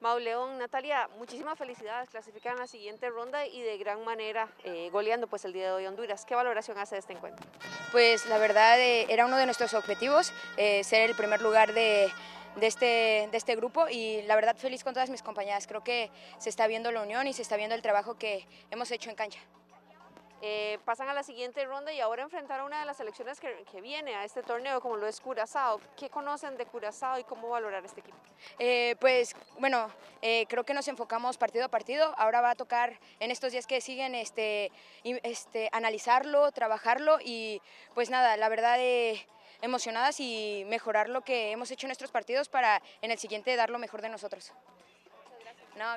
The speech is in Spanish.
Mauleón, Natalia, muchísimas felicidades, clasifican la siguiente ronda y de gran manera eh, goleando pues el día de hoy Honduras. ¿Qué valoración hace de este encuentro? Pues la verdad eh, era uno de nuestros objetivos, eh, ser el primer lugar de este, de este grupo y la verdad feliz con todas mis compañeras. Creo que se está viendo la unión y se está viendo el trabajo que hemos hecho en cancha. Eh, pasan a la siguiente ronda y ahora enfrentar a una de las selecciones que, que, viene a este torneo, como lo es Curazao. ¿Qué conocen de Curazao y cómo valorar este equipo? Eh, pues bueno, eh, creo que nos enfocamos partido a partido. Ahora va a tocar en estos días que siguen este, este, analizarlo, trabajarlo y pues nada, la verdad emocionadas y mejorar lo que hemos hecho en nuestros partidos para en el siguiente dar lo mejor de nosotros. No,